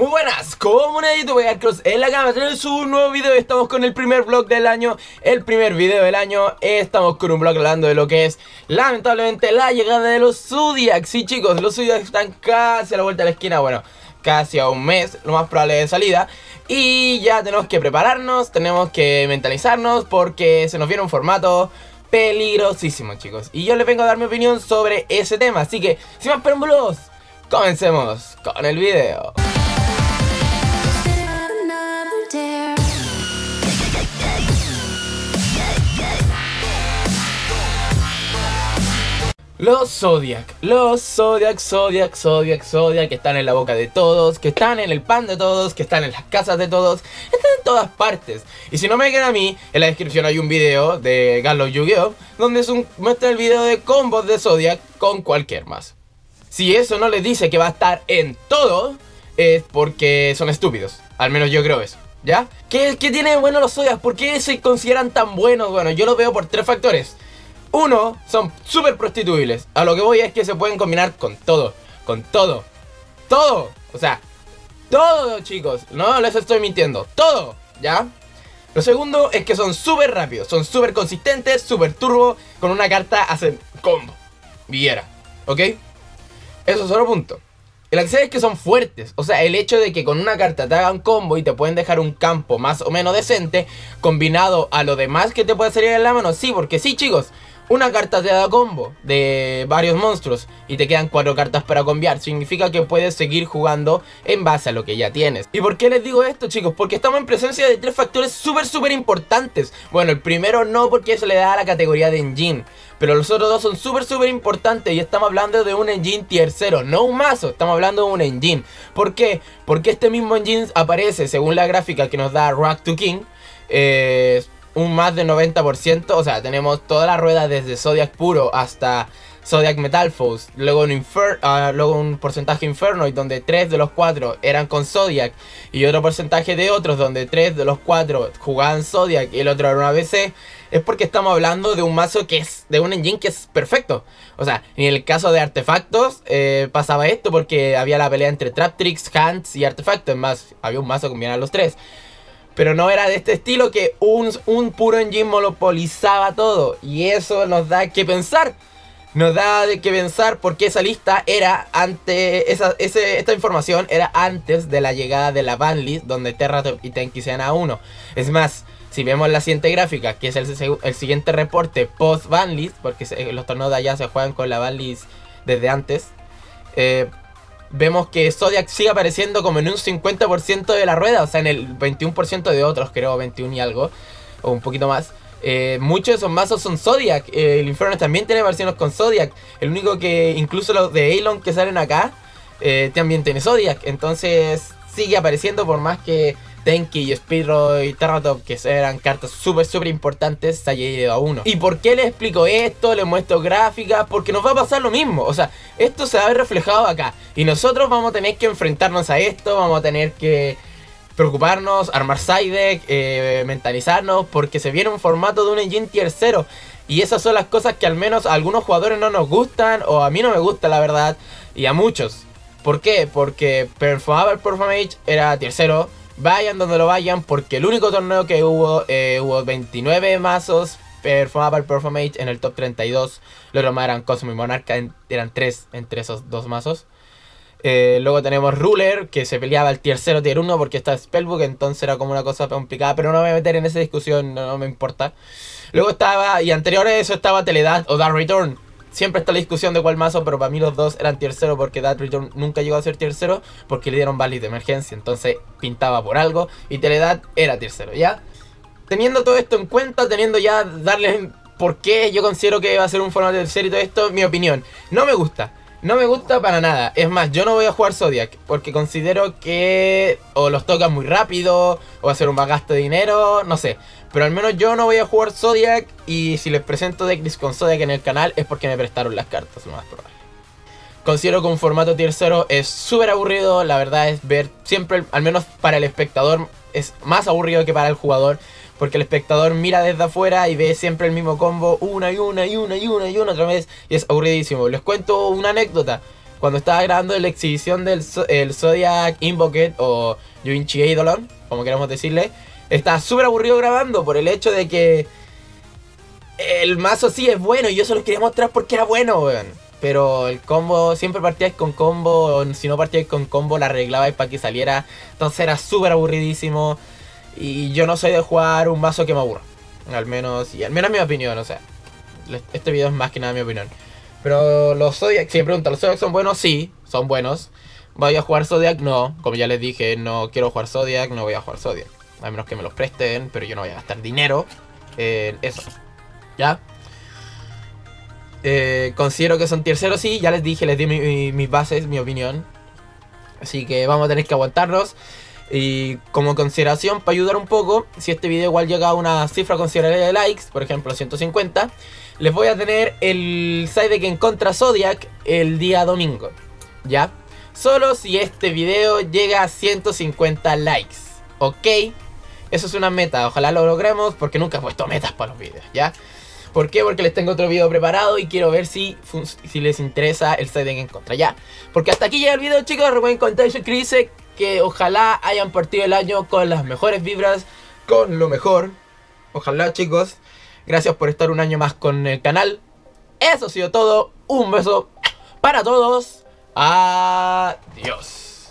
Muy buenas, comunidad de YouTube, Cross en la cámara tenemos un nuevo video Estamos con el primer vlog del año El primer video del año Estamos con un vlog hablando de lo que es Lamentablemente la llegada de los Zodiacs. Sí chicos, los Zodiacs están casi a la vuelta de la esquina Bueno, casi a un mes, lo más probable de salida. Y ya tenemos que prepararnos Tenemos que mentalizarnos Porque se nos viene un formato peligrosísimo chicos. Y yo les vengo a dar mi opinión sobre ese tema Así que, sin más preámbulos Comencemos con el video Los Zodiac, los Zodiac, Zodiac, Zodiac, Zodiac, que están en la boca de todos, que están en el pan de todos, que están en las casas de todos, están en todas partes. Y si no me queda a mí, en la descripción hay un video de Galo Yu-Gi-Oh! donde es un, muestra el video de combos de Zodiac con cualquier más. Si eso no les dice que va a estar en todo, es porque son estúpidos. Al menos yo creo eso. ¿Ya? ¿Qué, qué tiene de bueno los Zodiac? ¿Por qué se consideran tan buenos? Bueno, yo los veo por tres factores. Uno, son súper prostituibles. A lo que voy es que se pueden combinar con todo. Con todo. Todo. O sea, todo, chicos. No les estoy mintiendo. Todo. ¿Ya? Lo segundo es que son súper rápidos. Son súper consistentes, súper turbo. Con una carta hacen combo. Viera. ¿Ok? Eso es otro punto. El acceso es que son fuertes. O sea, el hecho de que con una carta te hagan combo y te pueden dejar un campo más o menos decente, combinado a lo demás que te puede salir en la mano. Sí, porque sí, chicos una carta te da combo de varios monstruos y te quedan cuatro cartas para combiar. Significa que puedes seguir jugando en base a lo que ya tienes. ¿Y por qué les digo esto, chicos? Porque estamos en presencia de tres factores súper, súper importantes. Bueno, el primero no porque eso le da a la categoría de engine. Pero los otros dos son súper, súper importantes y estamos hablando de un engine tier 0, no un mazo, estamos hablando de un engine. ¿Por qué? Porque este mismo engine aparece, según la gráfica que nos da Rock to King, eh, un más de 90%. O sea, tenemos toda la rueda desde Zodiac puro hasta Zodiac Metal Force. Luego un, Infer uh, luego un porcentaje Infernoid donde 3 de los 4 eran con Zodiac. Y otro porcentaje de otros donde 3 de los 4 jugaban Zodiac y el otro era un ABC. Es porque estamos hablando de un mazo que es de un engine que es perfecto. O sea, en el caso de artefactos eh, pasaba esto porque había la pelea entre Traptrix, Hands y artefactos. Más, había un mazo que combinaba los tres. Pero no era de este estilo que un, un puro engine monopolizaba todo. Y eso nos da que pensar. Nos da de que pensar porque esa lista era antes, esa, esta información era antes de la llegada de la banlist donde Terra y Tenki sean a uno. Es más, si vemos la siguiente gráfica, que es el, el siguiente reporte post banlist, porque los torneos de allá se juegan con la banlist desde antes, eh, vemos que Zodiac sigue apareciendo como en un 50% de la rueda, o sea, en el 21% de otros, creo, 21 y algo, o un poquito más. Eh, muchos de esos mazos son Zodiac. Eh, el Inferno también tiene versiones con Zodiac. El único que, incluso los de Elon que salen acá, eh, también tiene Zodiac. Entonces sigue apareciendo por más que Tenki, Speedro y Terratop, que eran cartas súper, súper importantes, se haya ido a uno. ¿Y por qué les explico esto? Les muestro gráficas, porque nos va a pasar lo mismo. O sea, esto se va a ver reflejado acá. Y nosotros vamos a tener que enfrentarnos a esto, vamos a tener que preocuparnos, armar side deck, eh, mentalizarnos, porque se viene un formato de un engine tier 0. Y esas son las cosas que al menos a algunos jugadores no nos gustan, o a mí no me gusta la verdad, y a muchos. ¿Por qué? Porque Performable Performage era tier 0 Vayan donde lo vayan, porque el único torneo que hubo, eh, hubo 29 mazos Performaba el Performage en el top 32. Los demás eran Cosmo y Monarca, eran 3 entre esos dos mazos. Eh, luego tenemos Ruler, que se peleaba el tier 0, tier 1, porque está Spellbook, entonces era como una cosa complicada, pero no me voy a meter en esa discusión, no, no me importa. Luego estaba, y anterior a eso estaba Teledad o Dark Return, Siempre está la discusión de cuál mazo, pero para mí los dos eran tier 0 porque That Return nunca llegó a ser tier 0 porque le dieron valid de emergencia. Entonces pintaba por algo y Teledad era tier 0, ¿ya? Teniendo todo esto en cuenta, teniendo ya darles por qué yo considero que va a ser un formato tier 0 y todo esto, mi opinión. No me gusta. No me gusta para nada. Es más, yo no voy a jugar Zodiac porque considero que o los tocas muy rápido o ser un gasto de dinero, no sé. Pero al menos yo no voy a jugar Zodiac y si les presento decklist con Zodiac en el canal es porque me prestaron las cartas, lo más probable. Considero que un formato tier 0 es súper aburrido, la verdad es ver siempre, al menos para el espectador, es más aburrido que para el jugador. Porque el espectador mira desde afuera y ve siempre el mismo combo una y una y una y una y una otra vez. Y es aburridísimo. Les cuento una anécdota. cuando estaba grabando la exhibición del el Zodiac Invoket o Yuinchi Eidolon, como queramos decirle, estaba súper aburrido grabando por el hecho de que el mazo sí es bueno y yo se lo quería mostrar porque era bueno, weón. Pero el combo, siempre partíais con combo, o si no partíais con combo, la arreglabais para que saliera. Entonces era súper aburridísimo. Y yo no soy de jugar un mazo que me aburra. Al menos, y al menos mi opinión, o sea. Este video es más que nada mi opinión. Pero los Zodiac, si me preguntan, ¿los Zodiac son buenos? Sí, son buenos. ¿Voy a jugar Zodiac? No. Como ya les dije, no quiero jugar Zodiac, no voy a jugar Zodiac. A menos que me los presten, pero yo no voy a gastar dinero en eso. ¿Ya? Eh, considero que son terceros, sí, ya les dije, les di mis bases, mi opinión. Así que vamos a tener que aguantarnos. Y como consideración, para ayudar un poco, si este video igual llega a una cifra considerable de likes, por ejemplo 150, les voy a tener el en contra Zodiac el día domingo. ¿Ya? Solo si este video llega a 150 likes. ¿Ok? Eso es una meta, ojalá lo logremos porque nunca he puesto metas para los videos, ¿ya? ¿Por qué? Porque les tengo otro video preparado y quiero ver si, si les interesa el Siding en contra. Ya, porque hasta aquí llega el video chicos, recuerden comentar y suscribirse que ojalá hayan partido el año con las mejores vibras, con lo mejor. Ojalá chicos, gracias por estar un año más con el canal. Eso ha sido todo, un beso para todos. Adiós.